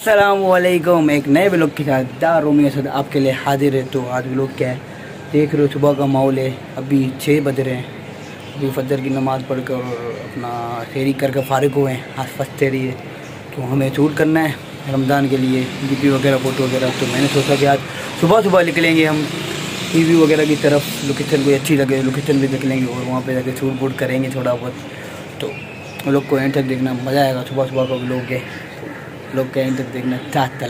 सलामकुम एक नए ब्लॉग के साथ दार रोमी असद आपके लिए हाजिर है। तो आज ब्लॉग क्या है? देख रहे हो सुबह का माहौल है। अभी छः बज रहे हैं। अभी फजर की नमाज़ पढ़ कर और अपना फेरी करके फारिग हुए हैं। आज फ़र्स्ट रही है। तो हमें शूट करना है रमज़ान के लिए। डी वगैरह, फ़ोटो वगैरह। तो मैंने सोचा कि आज सुबह सुबह निकलेंगे हम। टी वी वगैरह की तरफ़ लोकेशन कोई अच्छी लगे। लोकेशन भी देख लेंगे और वहाँ पर जाके शूट वूट करेंगे थोड़ा बहुत। तो लोग को एंड तक देखना। मज़ा आएगा सुबह सुबह का लोग है। लोग कहें तो देखना चाहता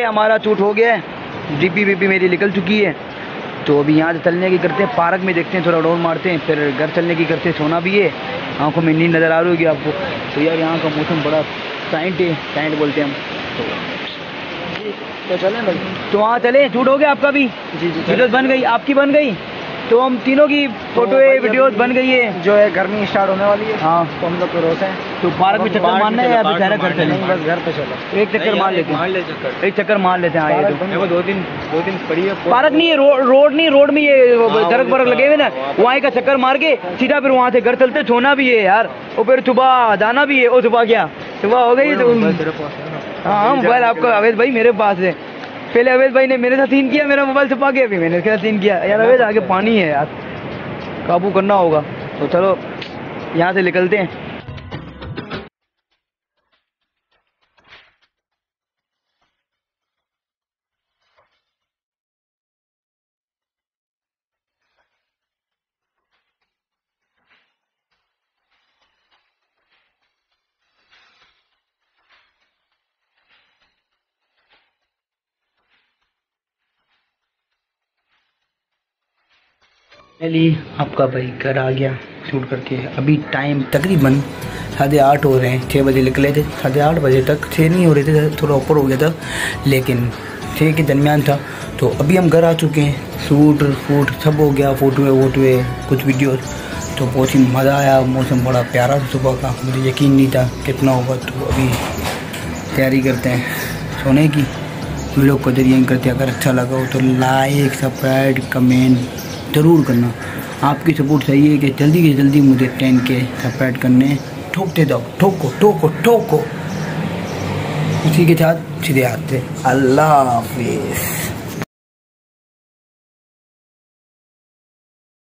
ये हमारा चूट हो गया है। डिब्बी वीपी मेरी निकल चुकी है। तो अभी यहाँ से चलने की करते हैं पार्क में देखते हैं थोड़ा डोर मारते हैं फिर घर चलने की करते हैं सोना भी है। आँखों में नींद नज़र आ रही होगी आपको। तो यार यहाँ का मौसम बड़ा साइंट है साइंट बोलते हैं हम। तो तो चलें भाई। तो वहाँ चले? चूट हो गया आपका भी? जी जी बन गई आपकी बन गई? तो हम तीनों की फ़ोटो तो वीडियोस बन गई है। जो है गर्मी स्टार्ट होने वाली है। हाँ। तो हम लोग रोज हैं। तो पार्क में चक्कर मारना है या बेचारा घर चले। बस घर पे चलो। एक चक्कर मार लेते हैं। एक चक्कर मार लेते हैं आए तो। दो दिन दो दिन पड़ी है पार्क नहीं है रोड नहीं रोड में ये दरक बरक लगे हुए ना वहाँ का चक्कर मार के सीधा फिर वहाँ से घर चलते सोना भी है यार। और फिर सुबह जाना भी है और सुबह क्या? सुबह हो गई तो हाँ मोबाइल आपका अवैध भाई मेरे पास है। पहले अवैध भाई ने मेरे साथ सीन किया, मेरा मोबाइल छुपा के अभी मैंने इसके साथ सीन किया। यार, अवैध आगे पानी है यार, काबू करना होगा। तो चलो, यहाँ से निकलते हैं। फाइनली आपका भाई घर आ गया शूट करके। अभी टाइम तकरीबन साढ़े आठ हो रहे हैं छः बजे निकले थे। साढ़े आठ बजे तक छः नहीं हो रहे थे, थोड़ा ऊपर हो गया था, लेकिन छः के दरमियान था। तो अभी हम घर आ चुके हैं। सूट फूट सब हो गया फ़ोटोए वोटोए कुछ वीडियो तो बहुत ही मज़ा आया, मौसम बड़ा प्यारा था सुबह का। मुझे यकीन नहीं था कितना होगा। तो अभी तैयारी करते हैं सोने की। वीडियो को ज़रिए करते अगर अच्छा लगा हो तो लाइक सब्सक्राइब कमेंट ज़रूर करना। आपकी सपोर्ट चाहिए कि जल्दी से जल्दी मुझे टेन के सपरेट करने। ठोकते जाओ, ठोको ठोको ठोको। उसी के साथ सीधे आते। अल्लाह हाफिज़।